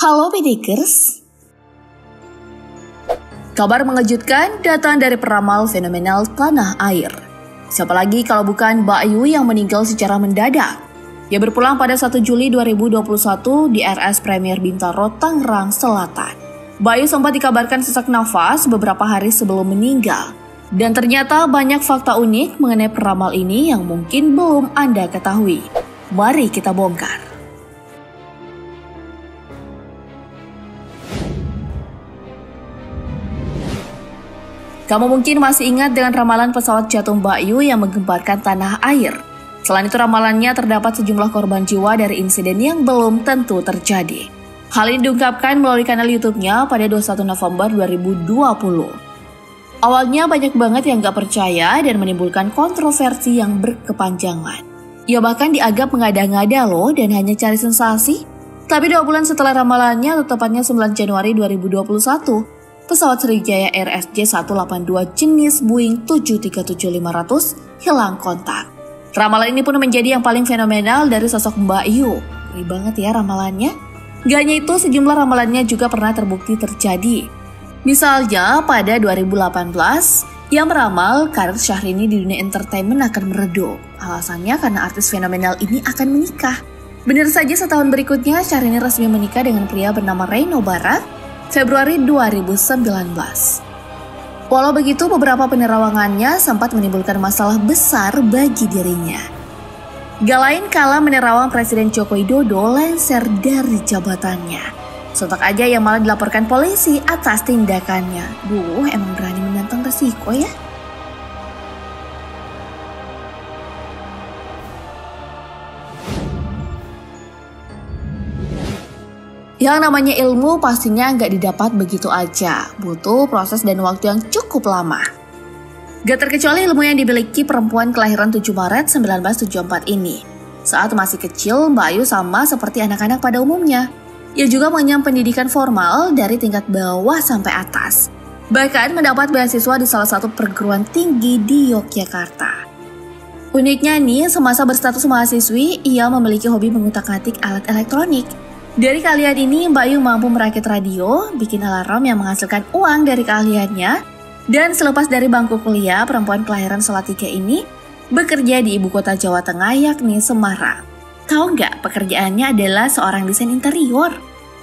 Halo Bedikers. Kabar mengejutkan datang dari peramal fenomenal tanah air. Siapa lagi kalau bukan Mbak Ayu yang meninggal secara mendadak. Ia berpulang pada 1 Juli 2021 di RS Premier Bintaro, Tangerang Selatan. Mbak Ayu sempat dikabarkan sesak nafas beberapa hari sebelum meninggal. Dan ternyata banyak fakta unik mengenai peramal ini yang mungkin belum Anda ketahui. Mari kita bongkar. Kamu mungkin masih ingat dengan ramalan pesawat jatuh Mbak yang menggemparkan tanah air. Selain itu ramalannya terdapat sejumlah korban jiwa dari insiden yang belum tentu terjadi. Hal ini diungkapkan melalui kanal YouTube-nya pada 21 November 2020. Awalnya banyak banget yang gak percaya dan menimbulkan kontroversi yang berkepanjangan. Ia bahkan dianggap mengada-ngada loh dan hanya cari sensasi. Tapi dua bulan setelah ramalannya, tepatnya 9 Januari 2021, pesawat Sriwijaya RSJ 182 jenis Boeing 737-500 hilang kontak. Ramalan ini pun menjadi yang paling fenomenal dari sosok Mbak Yu. Ngeri banget ya ramalannya. Gak hanya itu, sejumlah ramalannya juga pernah terbukti terjadi. Misalnya pada 2018, yang meramal karir Syahrini di dunia entertainment akan meredup. Alasannya karena artis fenomenal ini akan menikah. Benar saja setahun berikutnya Syahrini resmi menikah dengan pria bernama Reno Barat Februari 2019. Walau begitu, beberapa penerawangannya sempat menimbulkan masalah besar bagi dirinya. Gak lain kala menerawang Presiden Joko Widodo lengser dari jabatannya. Sontak aja yang malah dilaporkan polisi atas tindakannya. Duh, emang berani menantang resiko ya? Yang namanya ilmu pastinya nggak didapat begitu aja, butuh proses dan waktu yang cukup lama. Gak terkecuali ilmu yang dimiliki perempuan kelahiran 7 Maret 1974 ini. Saat masih kecil, Mbak Ayu sama seperti anak-anak pada umumnya. Ia juga mengenyam pendidikan formal dari tingkat bawah sampai atas. Bahkan mendapat beasiswa di salah satu perguruan tinggi di Yogyakarta. Uniknya nih, semasa berstatus mahasiswi, ia memiliki hobi mengutak-atik alat elektronik – dari keahlian ini, Mbak Yu mampu merakit radio, bikin alarm yang menghasilkan uang dari keahliannya, dan selepas dari bangku kuliah, perempuan kelahiran Salatiga ini bekerja di ibu kota Jawa Tengah yakni Semarang. Tahu nggak pekerjaannya adalah seorang desain interior?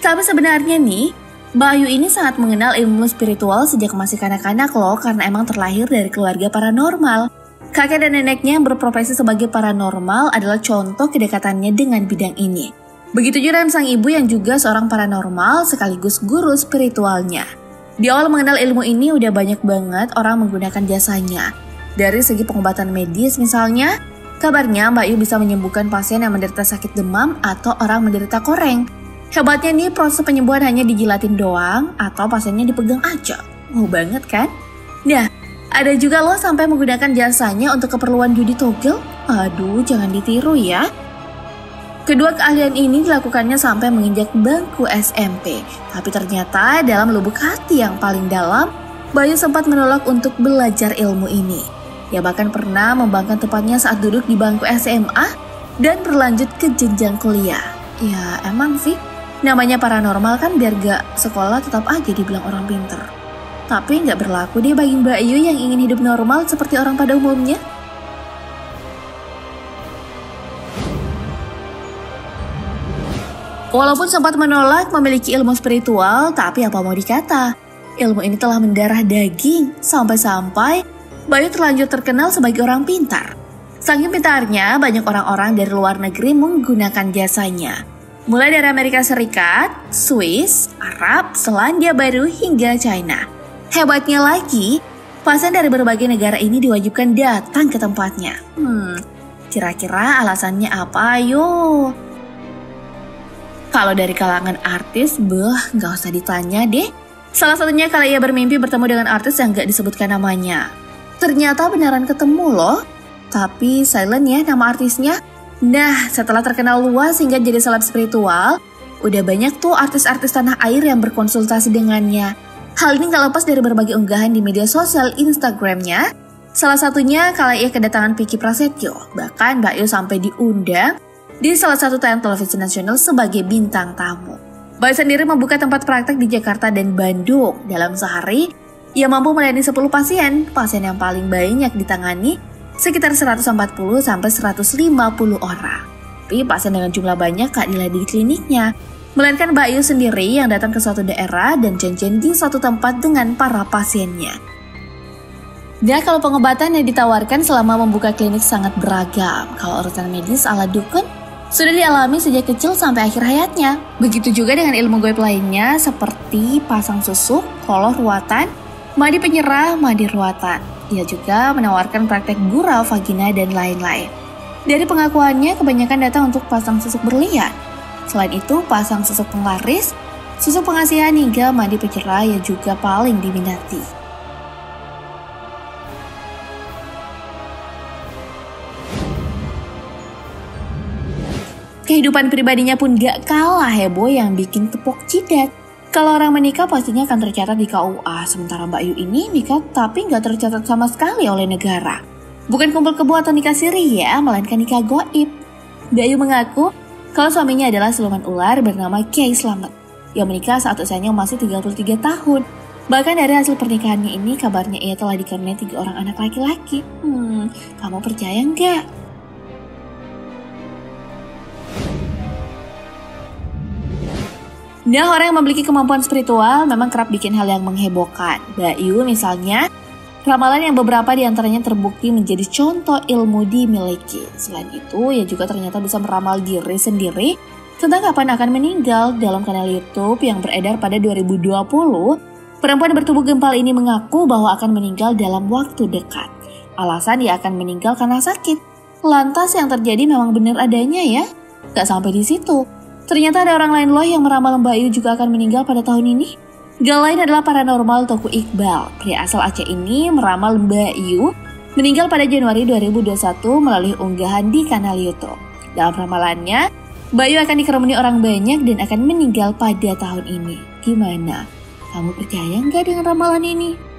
Tapi sebenarnya nih, Mbak Ayu ini sangat mengenal ilmu spiritual sejak masih kanak-kanak loh karena emang terlahir dari keluarga paranormal. Kakek dan neneknya yang berprofesi sebagai paranormal adalah contoh kedekatannya dengan bidang ini. Begitu juga dengan sang ibu yang juga seorang paranormal sekaligus guru spiritualnya. Di awal mengenal ilmu ini udah banyak banget orang menggunakan jasanya. Dari segi pengobatan medis misalnya, kabarnya Mbak Yu bisa menyembuhkan pasien yang menderita sakit demam atau orang menderita koreng. Hebatnya nih proses penyembuhan hanya dijilatin doang atau pasiennya dipegang aja. Mau banget kan? Nah, ada juga loh sampai menggunakan jasanya untuk keperluan judi togel. Aduh, jangan ditiru ya. Kedua keahlian ini dilakukannya sampai menginjak bangku SMP. Tapi ternyata dalam lubuk hati yang paling dalam, Bayu sempat menolak untuk belajar ilmu ini. Ia bahkan pernah membangkang tepatnya saat duduk di bangku SMA dan berlanjut ke jenjang kuliah. Ya emang sih, namanya paranormal kan biar gak sekolah tetap aja dibilang orang pinter. Tapi nggak berlaku deh bagi Mbak Ayu yang ingin hidup normal seperti orang pada umumnya. Walaupun sempat menolak memiliki ilmu spiritual, tapi apa mau dikata, ilmu ini telah mendarah daging sampai-sampai Bayu terlanjur terkenal sebagai orang pintar. Saking pintarnya, banyak orang-orang dari luar negeri menggunakan jasanya. Mulai dari Amerika Serikat, Swiss, Arab, Selandia Baru, hingga China. Hebatnya lagi, pasien dari berbagai negara ini diwajibkan datang ke tempatnya. Hmm, kira-kira alasannya apa? Ayo, kalau dari kalangan artis, beh, nggak usah ditanya deh. Salah satunya kalau ia bermimpi bertemu dengan artis yang nggak disebutkan namanya. Ternyata beneran ketemu loh. Tapi silent ya nama artisnya. Nah, setelah terkenal luas hingga jadi seleb spiritual, udah banyak tuh artis-artis tanah air yang berkonsultasi dengannya. Hal ini gak lepas dari berbagai unggahan di media sosial Instagramnya. Salah satunya kala ia kedatangan Vicky Prasetyo. Bahkan Mbak Yu sampai diundang di salah satu tayang televisi nasional sebagai bintang tamu. Bayu sendiri membuka tempat praktek di Jakarta dan Bandung. Dalam sehari, ia mampu melayani 10 pasien. Pasien yang paling banyak ditangani sekitar 140 sampai 150 orang. Tapi pasien dengan jumlah banyak gak dilayani di kliniknya. Melainkan Bayu sendiri yang datang ke suatu daerah dan janjian di suatu tempat dengan para pasiennya. Dan kalau pengobatan yang ditawarkan selama membuka klinik sangat beragam. Kalau urusan medis ala dukun, sudah dialami sejak kecil sampai akhir hayatnya. Begitu juga dengan ilmu goib lainnya seperti pasang susuk, kolor ruatan, mandi penyerah, mandi ruatan. Ia juga menawarkan praktek gurau, vagina, dan lain-lain. Dari pengakuannya, kebanyakan datang untuk pasang susuk berlian. Selain itu, pasang susuk penglaris, susuk pengasihan hingga mandi penyerah yang juga paling diminati. Kehidupan pribadinya pun gak kalah heboh yang bikin tepuk jidat. Kalau orang menikah pastinya akan tercatat di KUA, sementara Mbak Yu ini nikah tapi nggak tercatat sama sekali oleh negara. Bukan kumpul kebo atau nikah siri ya, melainkan nikah goib. Mbak Yu mengaku kalau suaminya adalah siluman ular bernama Kiai Slamet yang menikah saat usianya masih 33 tahun. Bahkan dari hasil pernikahannya ini kabarnya ia telah dikaruniai tiga orang anak laki-laki. Hmm, kamu percaya nggak? Nah, orang yang memiliki kemampuan spiritual memang kerap bikin hal yang menghebohkan. Bayu misalnya, ramalan yang beberapa di antaranya terbukti menjadi contoh ilmu dimiliki. Selain itu, ia juga ternyata bisa meramal diri sendiri tentang kapan akan meninggal dalam kanal YouTube yang beredar pada 2020. Perempuan bertubuh gempal ini mengaku bahwa akan meninggal dalam waktu dekat. Alasan ia akan meninggal karena sakit. Lantas yang terjadi memang benar adanya ya? Gak sampai di situ. Ternyata ada orang lain loh yang meramal Mbak Yu juga akan meninggal pada tahun ini. Gak lain adalah paranormal Toku Iqbal. Pria asal Aceh ini meramal Mbak Yu meninggal pada Januari 2021 melalui unggahan di kanal YouTube. Dalam ramalannya, Mbak Yu akan dikerumuni orang banyak dan akan meninggal pada tahun ini. Gimana? Kamu percaya nggak dengan ramalan ini?